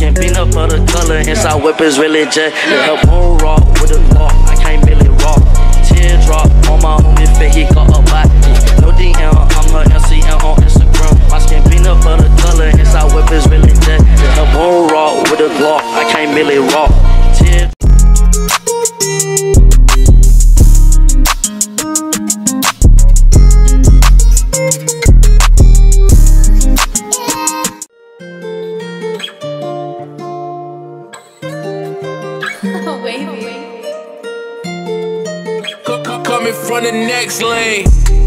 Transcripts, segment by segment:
skin peanut butter color, inside is really jet. The bone rock with a Glock, I can't really rock. Teardrop on my homie fit, he got a body. No DM, I'm her MCN on Instagram. My skin peanut butter color, inside is really jet. The bone rock with a Glock, I can't really rock. From the next lane.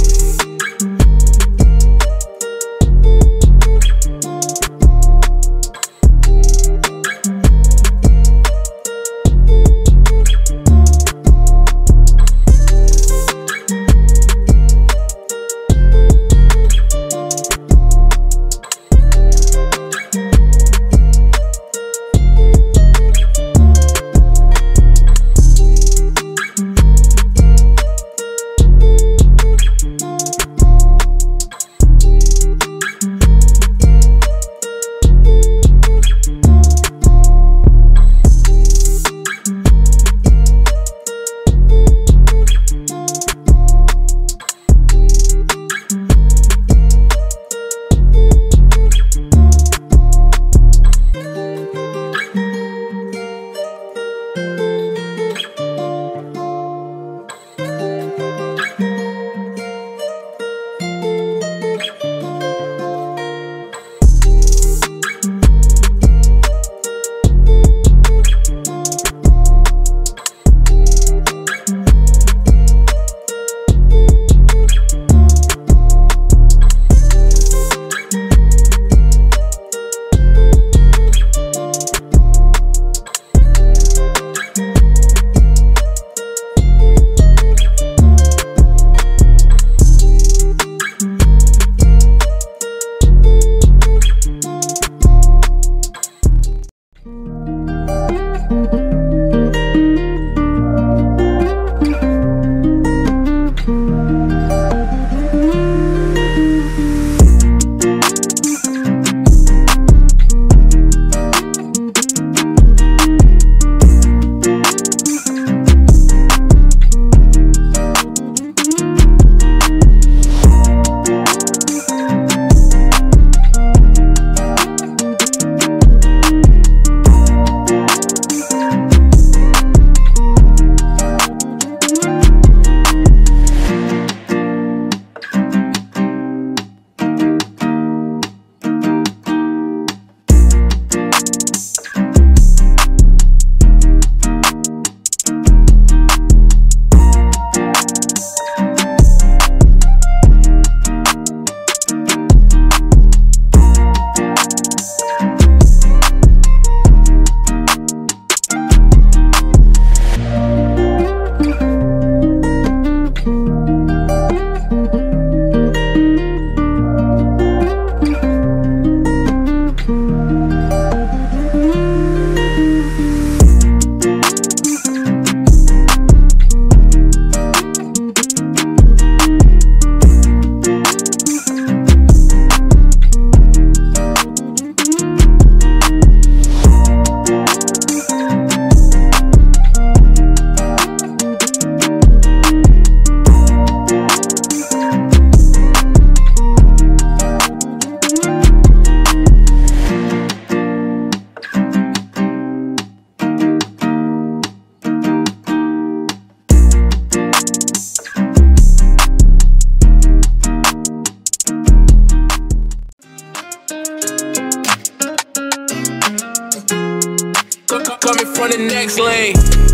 From the next lane.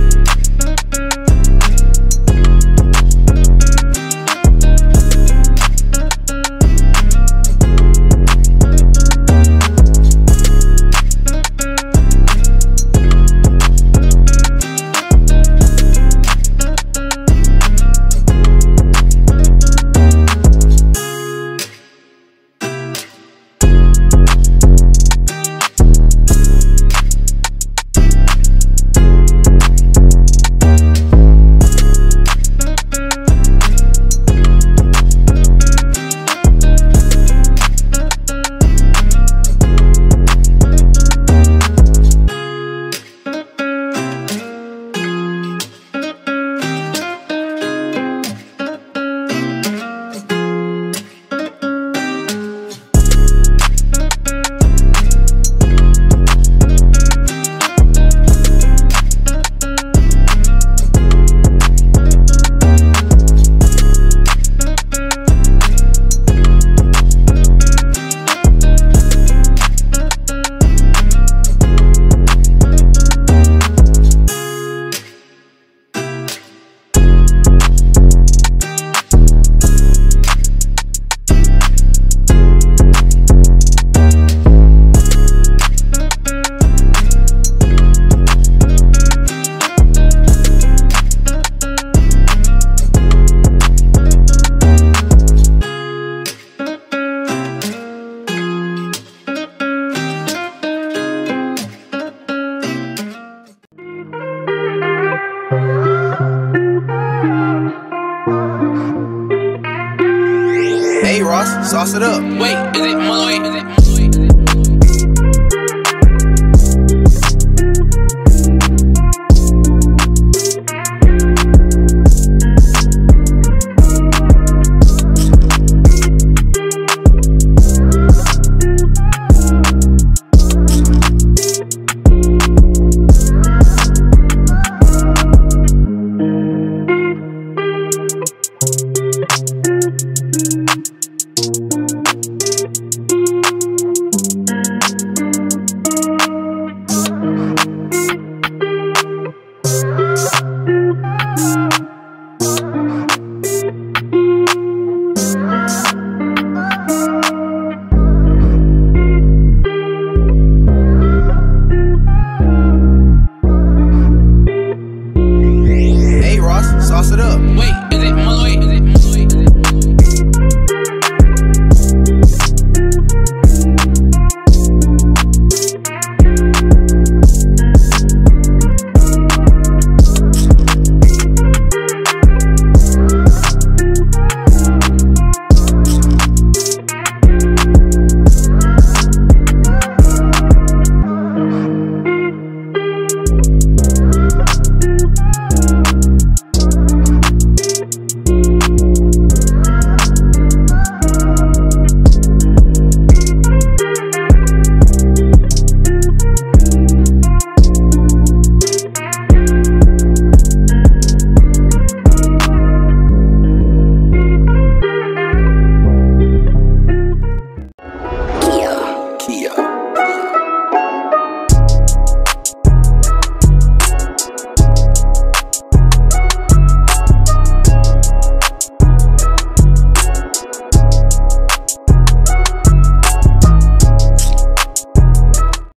sauce it up. Wait, is it Malloy? Is it